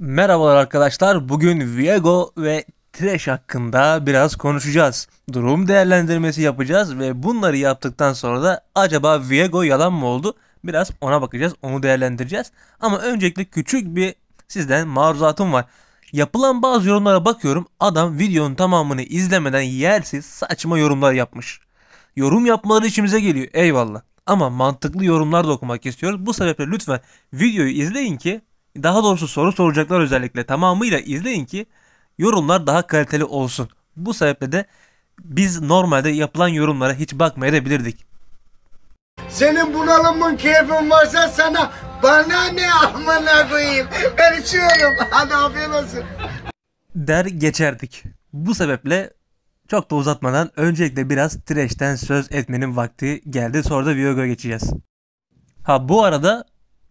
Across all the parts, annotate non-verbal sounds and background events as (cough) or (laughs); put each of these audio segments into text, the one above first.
Merhabalar arkadaşlar. Bugün Viego ve Trash hakkında biraz konuşacağız. Durum değerlendirmesi yapacağız ve bunları yaptıktan sonra da acaba Viego yalan mı oldu? Biraz ona bakacağız, onu değerlendireceğiz. Ama öncelikle küçük bir sizden maruzatım var. Yapılan bazı yorumlara bakıyorum. Adam videonun tamamını izlemeden yersiz saçma yorumlar yapmış. Yorum yapmaları içimize geliyor. Eyvallah. Ama mantıklı yorumlar da okumak istiyoruz. Bu sebeple lütfen videoyu izleyin ki daha doğrusu soru soracaklar özellikle tamamıyla izleyin ki yorumlar daha kaliteli olsun. Bu sebeple de biz normalde yapılan yorumlara hiç bakmayabilirdik. Senin bunalımın keyfin varsa sana bana ne amına koyayım. Ben içiyorum. (laughs) Hadi afiyet olsun. Der geçerdik. Bu sebeple çok da uzatmadan öncelikle biraz Trash'ten söz etmenin vakti geldi. Sonra da Viyogo'ya geçeceğiz. Ha bu arada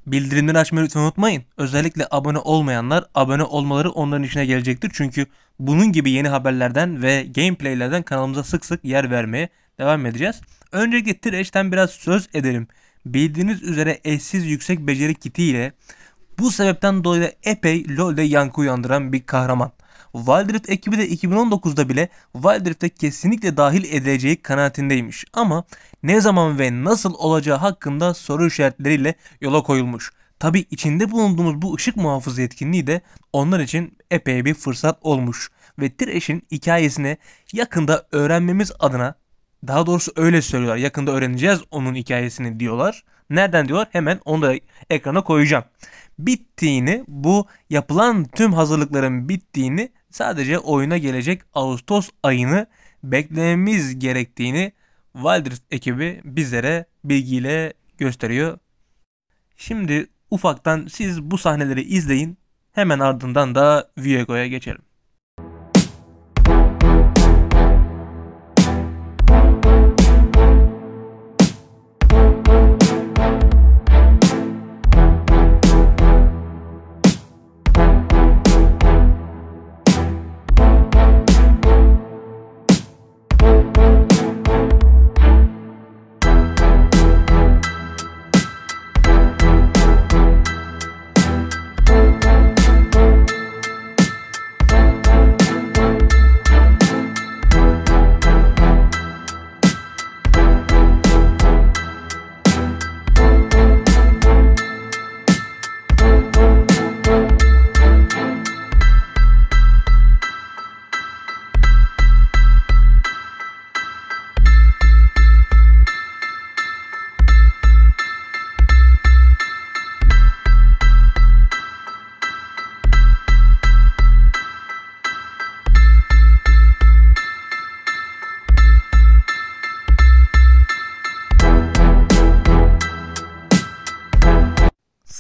bildirimleri açmayı lütfen unutmayın. Özellikle abone olmayanlar abone olmaları onların işine gelecektir. Çünkü bunun gibi yeni haberlerden ve gameplaylerden kanalımıza sık sık yer vermeye devam edeceğiz. Öncelikle Trash'ten biraz söz edelim. Bildiğiniz üzere eşsiz yüksek beceri kiti ile bu sebepten dolayı epey LoL'de yankı uyandıran bir kahraman. Wild Rift ekibi de 2019'da bile Wild Rift'e kesinlikle dahil edileceği kanaatindeymiş. Ama ne zaman ve nasıl olacağı hakkında soru işaretleriyle yola koyulmuş. Tabi içinde bulunduğumuz bu ışık muhafızı etkinliği de onlar için epey bir fırsat olmuş. Ve Thresh'in hikayesini yakında öğrenmemiz adına daha doğrusu öyle söylüyorlar. Yakında öğreneceğiz onun hikayesini diyorlar. Nereden diyorlar? Hemen onu da ekrana koyacağım. Bittiğini, bu yapılan tüm hazırlıkların bittiğini sadece oyuna gelecek Ağustos ayını beklememiz gerektiğini Wildrift ekibi bizlere bilgiyle gösteriyor. Şimdi ufaktan siz bu sahneleri izleyin. Hemen ardından da Viego'ya geçelim.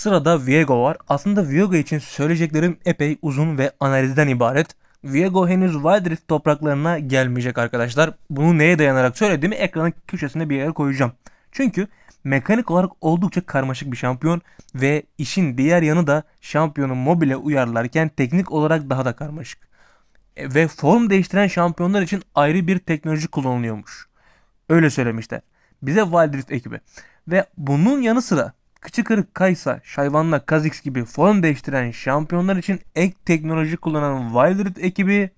Sırada Viego var. Aslında Viego için söyleyeceklerim epey uzun ve analizden ibaret. Viego henüz Wild Rift topraklarına gelmeyecek arkadaşlar. Bunu neye dayanarak söylediğimi ekranın köşesine bir yere koyacağım. Çünkü mekanik olarak oldukça karmaşık bir şampiyon ve işin diğer yanı da şampiyonu mobile uyarlarken teknik olarak daha da karmaşık. E, ve form değiştiren şampiyonlar için ayrı bir teknoloji kullanılıyormuş. Öyle söylemişler. Bize Wild Rift ekibi. Ve bunun yanı sıra Kıçı kırık Kaysa, Şayvan'la Kazix gibi form değiştiren şampiyonlar için ek teknoloji kullanan Wildred ekibi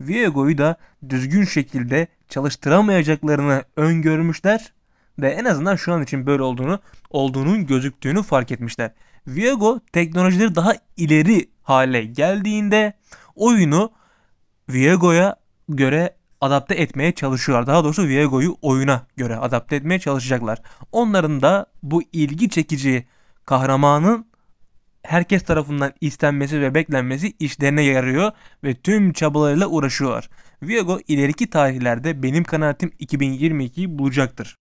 Viego'yu da düzgün şekilde çalıştıramayacaklarını öngörmüşler ve en azından şu an için böyle olduğunu olduğunun gözüktüğünü fark etmişler. Viego teknolojileri daha ileri hale geldiğinde oyunu Viego'ya göre adapte etmeye çalışıyorlar. Daha doğrusu Viego'yu oyuna göre adapte etmeye çalışacaklar. Onların da bu ilgi çekici kahramanın herkes tarafından istenmesi ve beklenmesi işlerine yarıyor ve tüm çabalarıyla uğraşıyorlar. Viego ileriki tarihlerde benim kanaatim 2022'yi bulacaktır.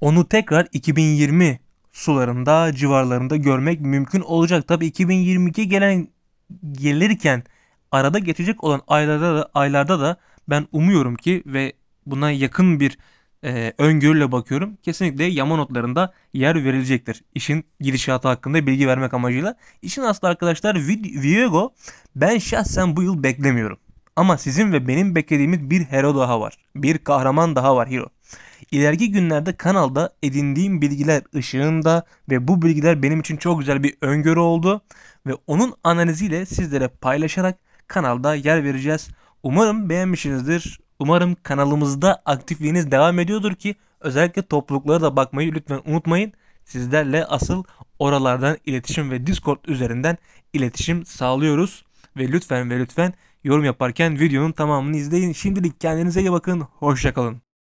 Onu tekrar 2020 sularında, civarlarında görmek mümkün olacak. Tabi 2022 gelen gelirken arada geçecek olan aylarda da aylarda da ben umuyorum ki ve buna yakın bir e, öngörüyle bakıyorum. Kesinlikle yama notlarında yer verilecektir. İşin gidişatı hakkında bilgi vermek amacıyla. İşin aslı arkadaşlar Viego ben şahsen bu yıl beklemiyorum. Ama sizin ve benim beklediğimiz bir hero daha var. Bir kahraman daha var hero. İleriki günlerde kanalda edindiğim bilgiler ışığında ve bu bilgiler benim için çok güzel bir öngörü oldu ve onun analiziyle sizlere paylaşarak kanalda yer vereceğiz. Umarım beğenmişsinizdir. Umarım kanalımızda aktifliğiniz devam ediyordur ki özellikle topluluklara da bakmayı lütfen unutmayın. Sizlerle asıl oralardan iletişim ve Discord üzerinden iletişim sağlıyoruz. Ve lütfen ve lütfen yorum yaparken videonun tamamını izleyin. Şimdilik kendinize iyi bakın. Hoşçakalın.